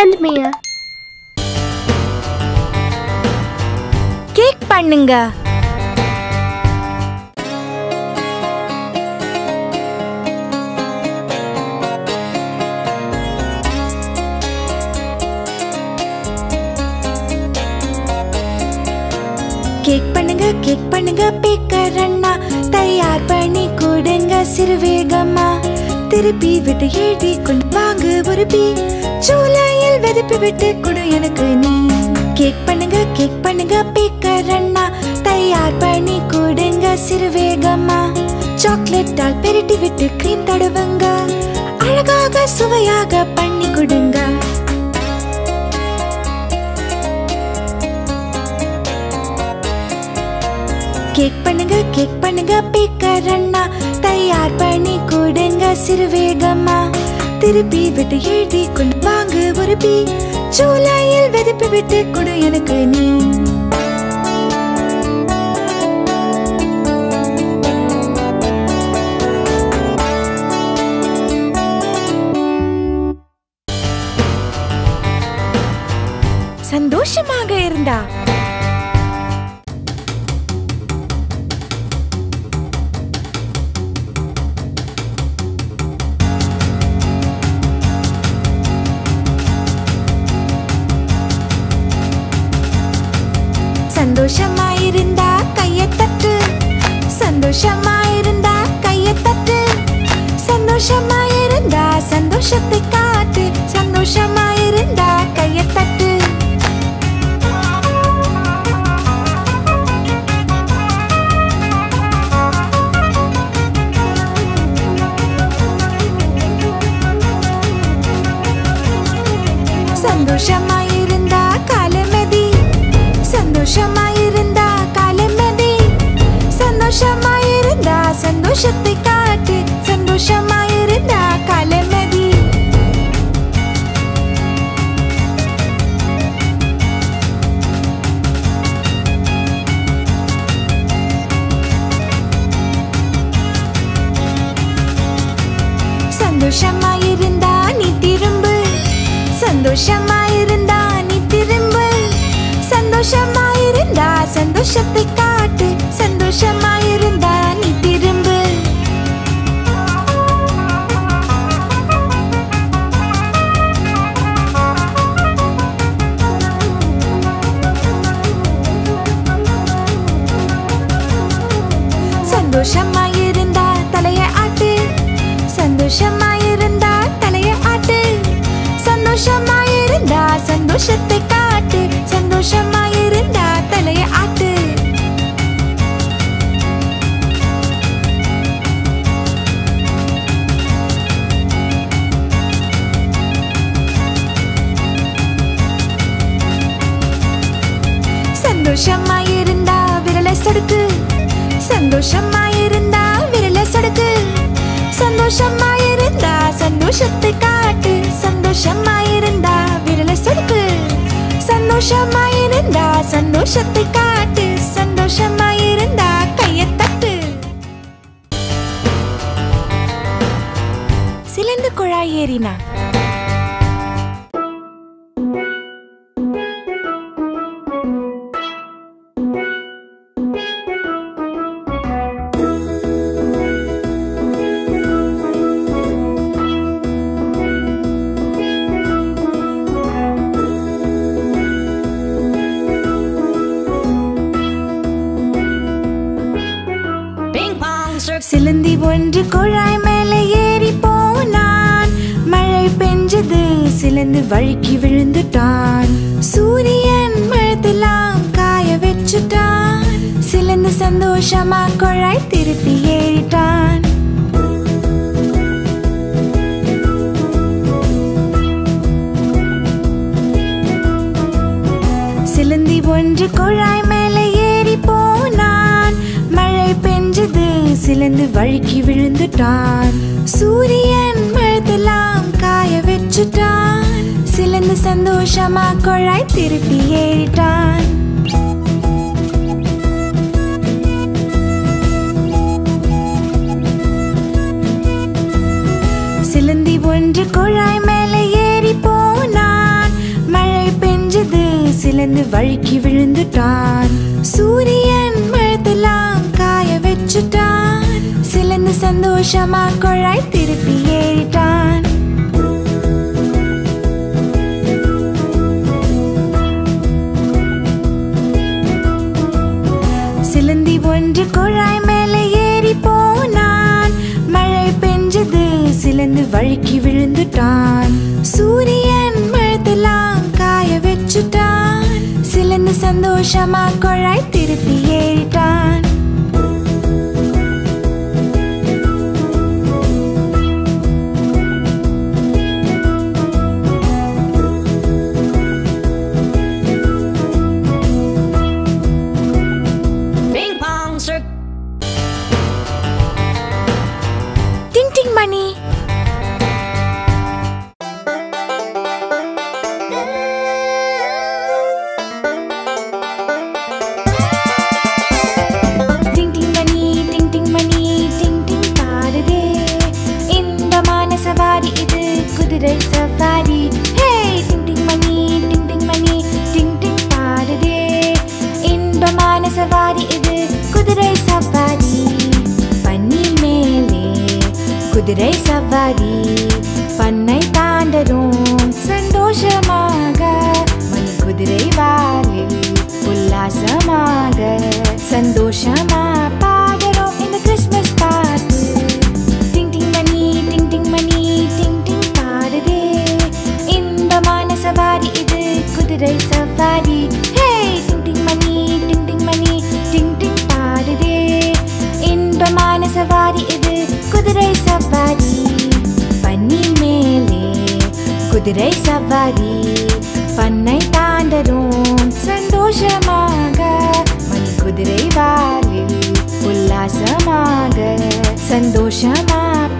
Hand me cake பண்ணுங்க. Cake பண்ணுங்க cake பண்ணுங்க பேக்கர் அண்ணா தயார் பண்ணி கொடுங்க சிறு வேகமா திருப்பி விட்டு ஏடி கொண்டு வாங்க ஒரு பீ. ஜூலை வெதுப்பி விட்டு கொடு எனக்கு நீ. கேக் பண்ணுங்க கேக் பண்ணுங்க பேக்கர் அண்ணா. தயார் பண்ணி கொடுங்க சிறு வேகமா. சாக்லேட்டால் பெருட்டி விட்டு கிரீம் தடுவங்க. அழகாக சுவையாக பண்ணி கொடுங்க. கேக் பண்ணுங்க கேக் பண்ணுங்க பேக்கர் அண்ணா. தயார் பண்ணி கொடுங்க சிறு வேகமா. திருப்பி விட்டு எழுதி கொண்டு வாங்க ஒரு பீ. ஜூலையில் வெதுப்பி விட்டு கொடு எனக்கு நீ. சந்தோஷமாயிருந்தா கையை தட்டு. சந்தோஷமாயிருந்தா கையை தட்டு. சந்தோஷமாயிருந்தா சந்தோஷத்தை காட்டு. சந்தோஷமா சந்தோஷமா இருந்தா நீ திரும்பு. சந்தோஷமாயிருந்தா நீ திரும்பு. சந்தோஷமாயிருந்தா சந்தோஷத்தை காட்டு. சந்தோஷமா இருந்தா நீ திரும்பு. சந்தோஷமா சந்தோஷத்தை காட்டு சந்தோஷமா இருந்தா தலைய ஆட்டு. சந்தோஷமா இருந்தா விரலை சொடுக்கு. சந்தோஷமா இருந்தா விரலை சொடுக்கு. சந்தோஷமா இருந்தா சந்தோஷத்தை காட்டு சந்தோஷமா இருந்தா விரலை சொடுக்கு. சந்தோஷமாயிருந்தா சந்தோஷத்தை காட்டு சந்தோஷமாயிருந்தா கையை தட்டு. சிலந்து குழாய் ஏறினா விழுந்து வழுக்கி விழுந்துட்டான். சூரியன் மழத்தெல்லாம் காய வச்சுட்டான். சிலந்து சந்தோஷமா குழாய் திருப்பி ஏறிட்டான். சிலந்தி ஒன்று குழாய் மேலே ஏறி போனான். மழை பெஞ்சது சிலந்து வழுக்கி விழுந்துட்டான். சூரியன் மழத்தெல்லாம் காய வச்சுட்டான். சிலந்து சந்தோஷமா குழாய் திருப்பி ஏறிட்டான். சிலந்தி ஒன்று குழாய் மேலே ஏறி போனான். சிலந்து வழுக்கி விழுந்துட்டான். சூரியன் மழத்தெல்லாம் காய வச்சுட்டான். சிலந்து சந்தோஷமா குழாய் திருப்பி ஏறிட்டான். என்று குழாய் மேலே ஏறி போனான். மழை பெஞ்சது சிலந்து வழுக்கி விழுந்துட்டான். சூரியன் மழத்தெல்லாம் காய வச்சுட்டான். சிலந்து சந்தோஷமா குழாய் திருப்பி ஏறிட்டான். குதிரை சவாரி பண்ணை தாண்டரும் சந்தோஷமாக. மணி குதிரை வாலில் உல்லாசமாக சந்தோஷமா குதிரை சவாரி பண்ணை தாண்டரும் சந்தோஷமாக மணி குதிரை வாலில் உல்லாசமாக சந்தோஷமாக.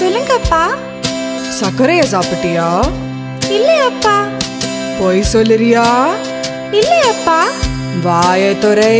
ஜானி சொல்லுங்கப்பா. சர்க்கரைய சாப்பிட்டியா? இல்லையப்பா பொய் சொல்லுறியா? இல்லையப்பா வாய துறை.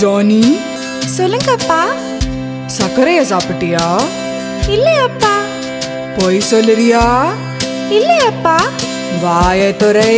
ஜானி. ஜானி சொல்லுங்கப்பா சர்க்கரைய சாப்பிட்டியா? இல்லையப்பா பொய் சொல்லுறியா? இல்லையப்பா வாய துறை.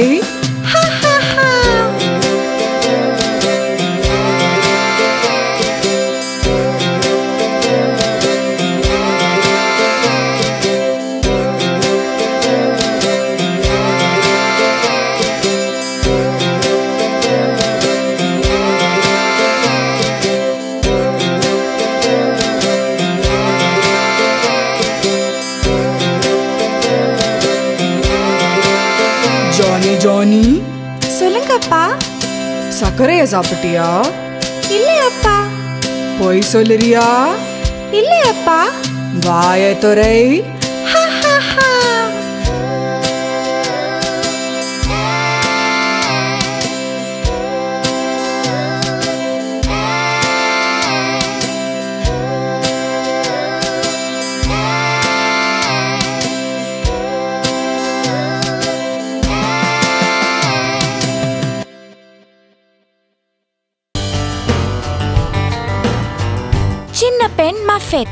ஜானி. ஜானி சொல்லுங்கப்பா. சர்க்கரைய சாப்பிட்டியா? இல்லையப்பா. பொய் சொல்லுறியா? இல்லையப்பா. வாய துறை ஹா, ஹா, ஹா. เฟก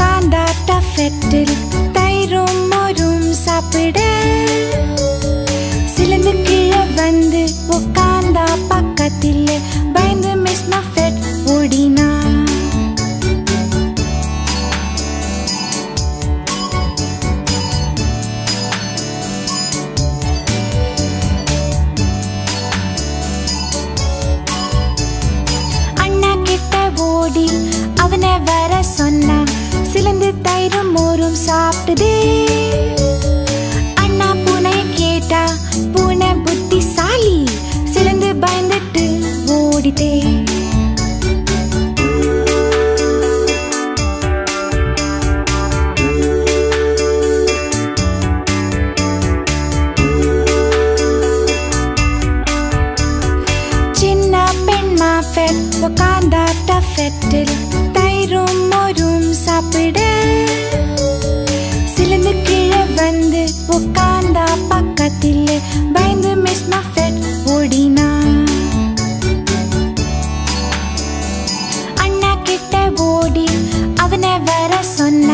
การดาตาเฟตดิลไตรุมมอรุมซาปิเด வந்து உட்கார்ந்தா பக்கத்தில் பயந்து மிஸ் மஃபெட் ஓடினா. அண்ணா கிட்ட ஓடி அவனை வர சொன்னா சிலந்து தயிரும் மோரும் சாப்பிட்டுதே அண்ணா பூனை கேட்டா பூனை புத்தி சிலந்து பயந்துட்டு ஓடிட்டே சின்ன டஃபெட்டில் தயிரும் மோரும் சாப்பிட. சிலந்து கீழே வந்து உட்கார்ந்தா பக்கத்தில் சொன்ன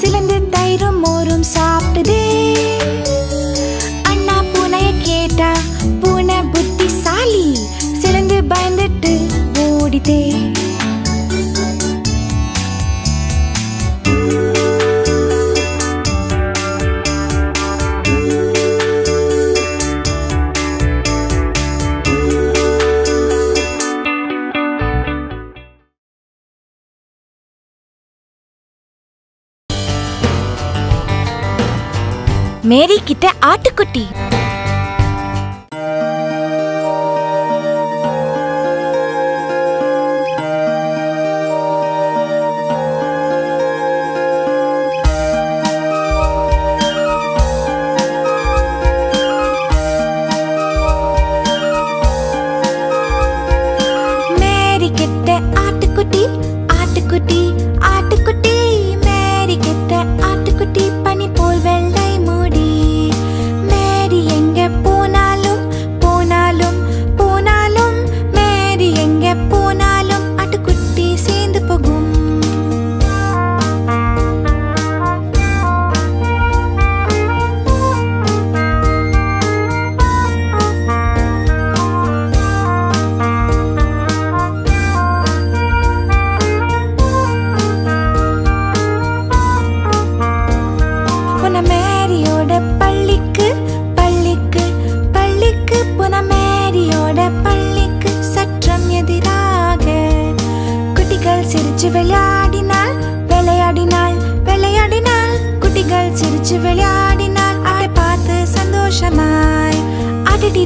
சிலந்து தயிரும் மோரும் சாப்பிட்டுதே அண்ணா பூனைய கேட்டா பூனை புத்திசாலி சிலந்து பயந்துட்டு ஓடிதே. மேரி கிட்ட ஆட்டுக்குட்டி.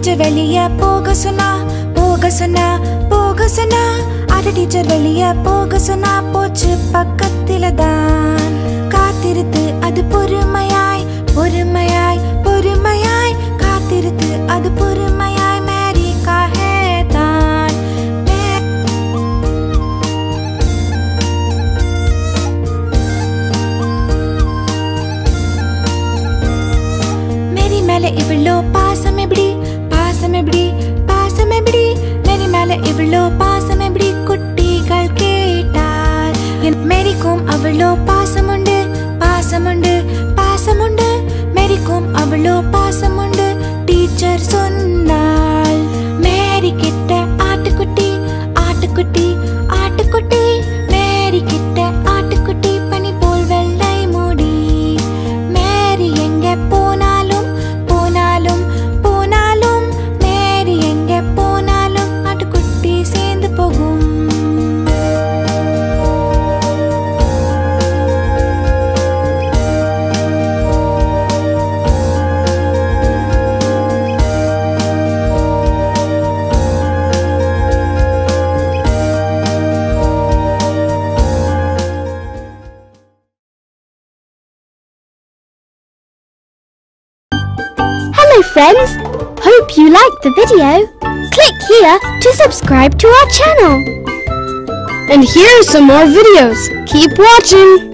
டீச்சர் வெளிய போக சொன்னா போக சொன்னா போக சொன்னா. அட டீச்சர் வெளிய போக சொன்னா போச்சு பக்கத்தில தான் காத்திருத்து அது பொறுமையாய் பொறுமையாய் மேரிக்கும் அவ்வளோ பாசம் உண்டு டீச்சர் சொன்ன friends! Hope you liked the video. Click here to subscribe to our channel. And here are some more videos. Keep watching.